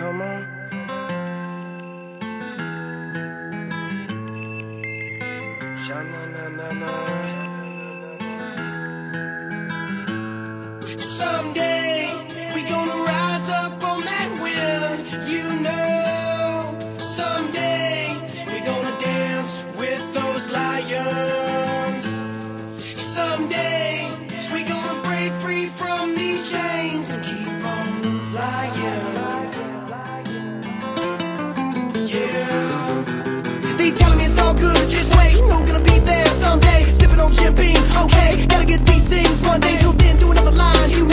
Come on. Sha na na na na. Telling me it's all good, just wait. No, gonna be there someday. Sipping on Jim Beam, okay. Gotta get these things one day. Till then, do another line, you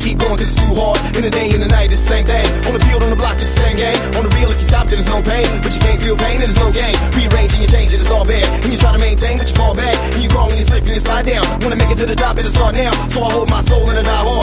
Keep going, cause it's too hard. In the day and the night, it's the same thing. On the field, on the block, it's the same game. On the real, if you stop, then there's no pain. But you can't feel pain, and there's no gain. Rearranging, you change it, it's all bad. And you try to maintain, but you fall back. And you crawl and you slip and you slide down. Wanna make it to the top, it'll start now. So I hold my soul and I die hard.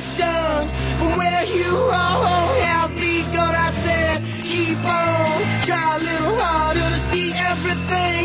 It's done. From where you are, oh, have begun, I said, keep on. Try a little harder to see everything